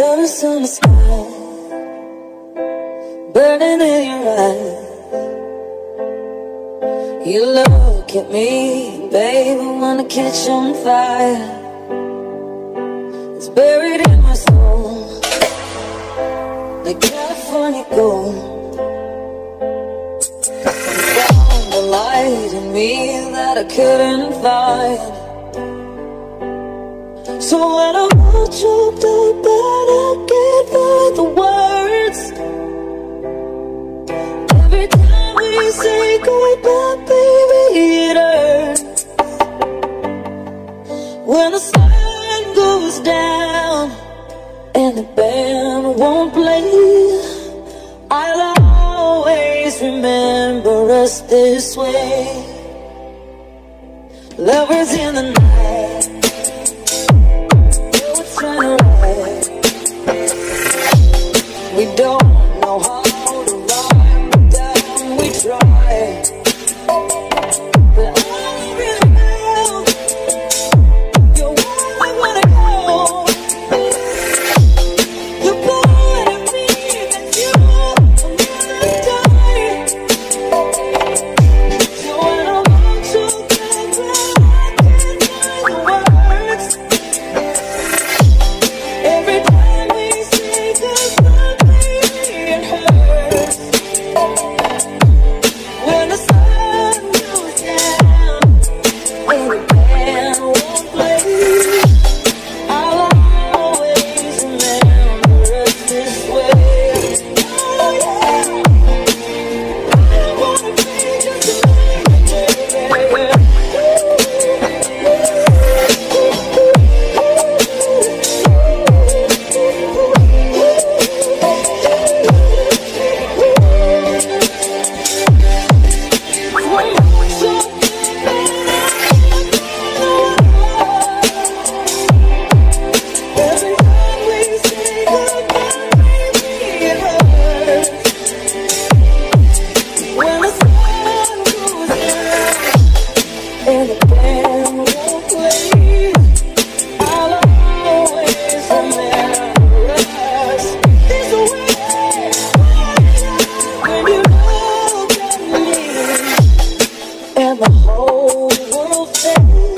That Arizona sky Burning in your eyes. You look at me, babe, I wanna catch on fire. It's buried in my soul Like California gold. Found the light in me that I couldn't find. So when I'm choked up and I can't find the words. Every time we say goodbye, baby, it hurts. When the sun goes down and the band won't play I'll always remember us this way. Lovers in the night whole world fails.